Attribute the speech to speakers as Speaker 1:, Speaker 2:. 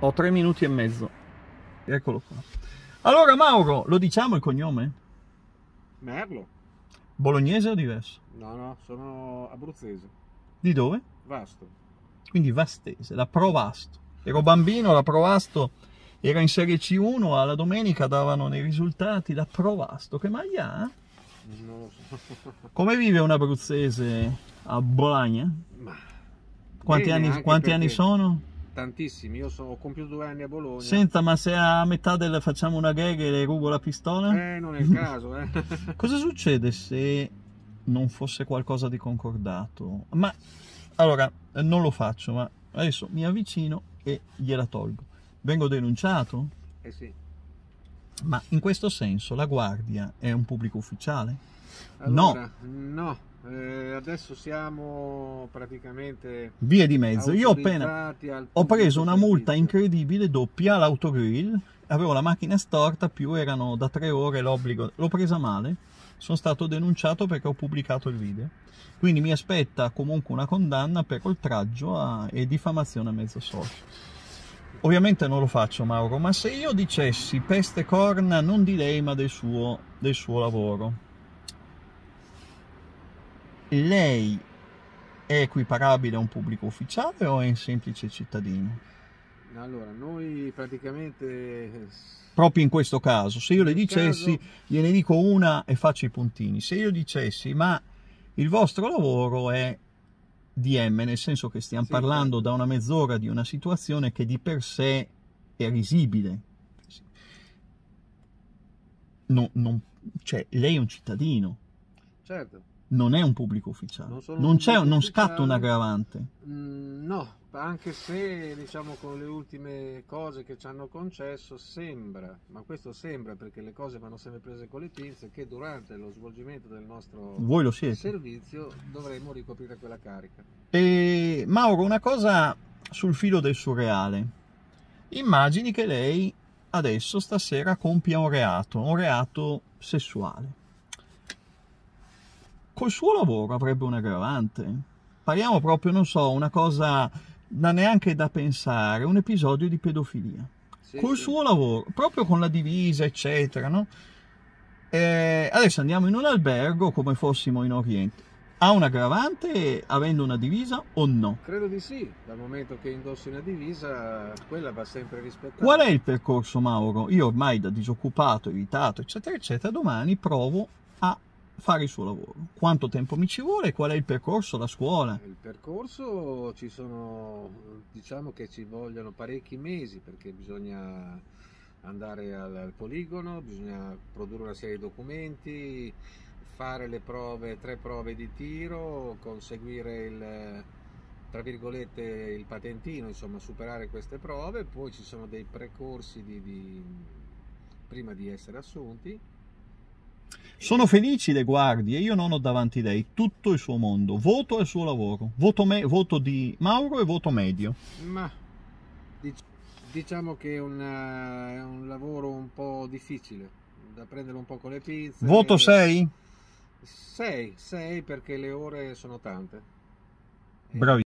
Speaker 1: Ho tre minuti e mezzo. Eccolo qua. Allora Mauro, lo diciamo il cognome?
Speaker 2: Merlo?
Speaker 1: Bolognese o diverso?
Speaker 2: No, no, sono abruzzese.
Speaker 1: Di dove?
Speaker 2: Vasto.
Speaker 1: Quindi Vastese, la Provasto. Ero bambino, la Provasto era in Serie C1, alla domenica davano nei risultati la Provasto. Che maglia ha?
Speaker 2: Non lo so.
Speaker 1: Come vive un abruzzese a Bologna?
Speaker 2: Ma
Speaker 1: Quanti,
Speaker 2: bene,
Speaker 1: anni, quanti anni sono?
Speaker 2: Tantissimi, io so- ho compiuto due anni a Bologna.
Speaker 1: Senta, ma se a metà del facciamo una gag e le rubo la pistola?
Speaker 2: Eh, non è il caso, eh.
Speaker 1: Cosa succede se non fosse qualcosa di concordato? Ma allora non lo faccio, ma adesso mi avvicino e gliela tolgo. Vengo denunciato?
Speaker 2: eh sì.
Speaker 1: Ma in questo senso la guardia è un pubblico ufficiale?
Speaker 2: Allora, no. Eh, adesso siamo praticamente
Speaker 1: Via di mezzo. Io appena ho preso una multa incredibile doppia all'autogrill. Avevo la macchina storta, più erano da tre ore l'obbligo. L'ho presa male. Sono stato denunciato perché ho pubblicato il video. Quindi mi aspetta comunque una condanna per oltraggio a- e diffamazione a mezzo social. Ovviamente non lo faccio, Mauro, ma se io dicessi peste corna non di lei ma del suo, del suo lavoro, lei è equiparabile a un pubblico ufficiale o è un semplice cittadino?
Speaker 2: Allora, noi praticamente
Speaker 1: Proprio in questo caso, se io le dicessi,
Speaker 2: caso-
Speaker 1: gliene dico una e faccio i puntini, se io dicessi ma il vostro lavoro è DM, nel senso che stiamo
Speaker 2: Sì,
Speaker 1: parlando
Speaker 2: certo.
Speaker 1: da una mezz'ora di una situazione che di per sé è risibile. No- non- cioè, lei è un cittadino,
Speaker 2: certo,
Speaker 1: non è un pubblico ufficiale.
Speaker 2: Non
Speaker 1: Non,
Speaker 2: pubblico
Speaker 1: non scatta un aggravante.
Speaker 2: Mm, no, anche se diciamo con le ultime cose che ci hanno concesso sembra, ma questo sembra perché le cose vanno sempre prese con le pinze, che durante lo svolgimento del nostro servizio dovremmo ricoprire quella carica.
Speaker 1: E Mauro, una cosa sul filo del surreale. Immagini che lei adesso stasera compia un reato, un reato sessuale. Col suo lavoro avrebbe un aggravante. Parliamo proprio, non so, una cosa da neanche da pensare, un episodio di pedofilia.
Speaker 2: Sì,
Speaker 1: Col
Speaker 2: sì.
Speaker 1: suo lavoro, proprio con la divisa, eccetera, no? Eh, adesso andiamo in un albergo come fossimo in Oriente. Ha un aggravante avendo una divisa o no?
Speaker 2: Credo di sì, dal momento che indossi una divisa, quella va sempre rispettata.
Speaker 1: Qual è il percorso, Mauro? Io ormai da disoccupato, evitato, eccetera, eccetera, domani provo a fare il suo lavoro. Quanto tempo mi ci vuole? Qual è il percorso, la scuola?
Speaker 2: Il percorso ci sono, diciamo che ci vogliono parecchi mesi perché bisogna andare al, al poligono, bisogna produrre una serie di documenti, fare le prove, tre prove di tiro, conseguire il, tra virgolette, il patentino, insomma, superare queste prove, poi ci sono dei precorsi di, di- prima di essere assunti.
Speaker 1: Sono felici le guardie, io non ho davanti lei tutto il suo mondo, voto il suo lavoro, voto, me- voto di Mauro e voto medio.
Speaker 2: Ma dic- diciamo che è un, eh, è un lavoro un po' difficile da prendere un po' con le pinze.
Speaker 1: Voto 6?
Speaker 2: 6, 6 perché le ore sono tante.
Speaker 1: Bravi.